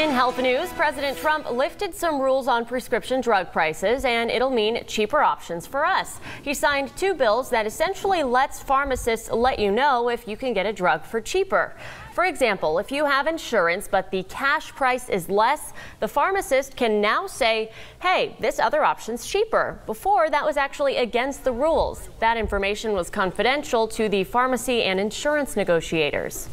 In health news, President Trump lifted some rules on prescription drug prices, and it'll mean cheaper options for us. He signed two bills that essentially lets pharmacists let you know if you can get a drug for cheaper. For example, if you have insurance but the cash price is less, the pharmacist can now say, hey, this other option's cheaper. Before, that was actually against the rules. That information was confidential to the pharmacy and insurance negotiators.